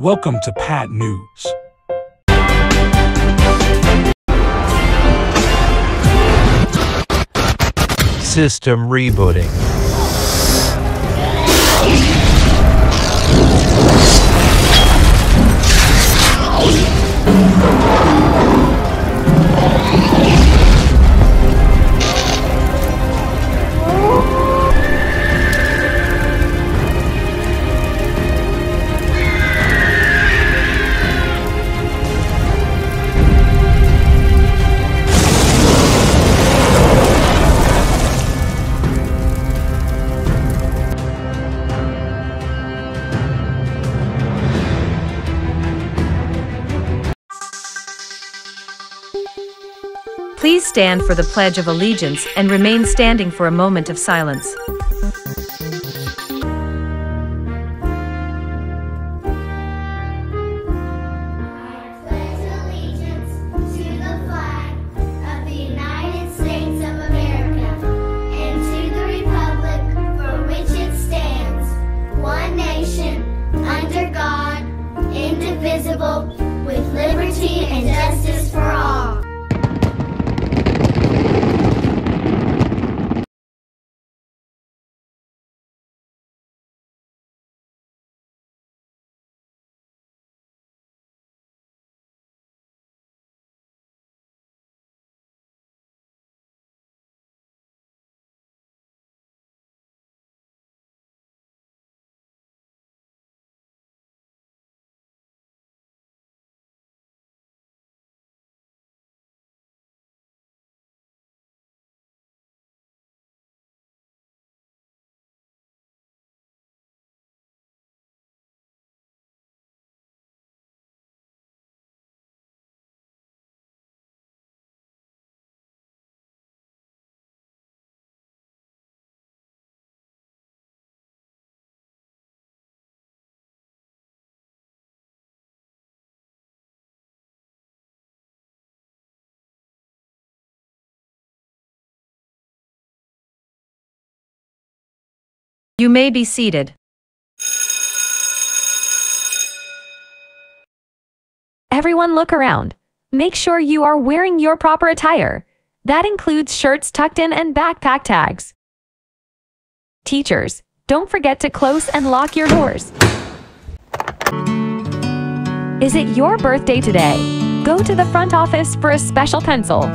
Welcome to Pat News. System rebooting. Stand for the Pledge of Allegiance and remain standing for a moment of silence. I pledge allegiance to the flag of the United States of America and to the republic for which it stands, one nation, under God, indivisible, with liberty and justice for all. You may be seated. Everyone look around. Make sure you are wearing your proper attire. That includes shirts tucked in and backpack tags. Teachers, don't forget to close and lock your doors. Is it your birthday today? Go to the front office for a special pencil.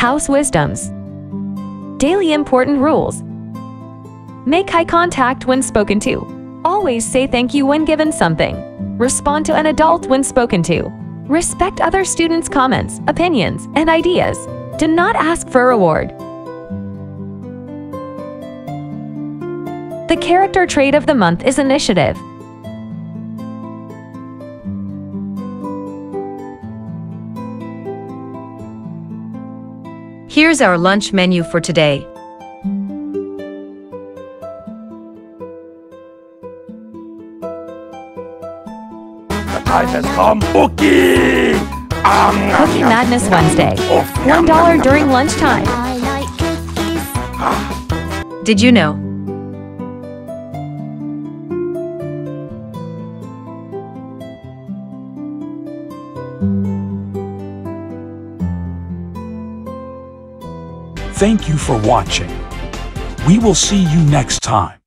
House Wisdoms Daily Important Rules Make eye contact when spoken to. Always say thank you when given something. Respond to an adult when spoken to. Respect other students' comments, opinions, and ideas. Do not ask for a reward. The character trait of the month is initiative. Here's our lunch menu for today. The time has come, Bookie! Cookie Madness Wednesday. $1 during lunchtime. I like cookies. Did you know? Thank you for watching. We will see you next time.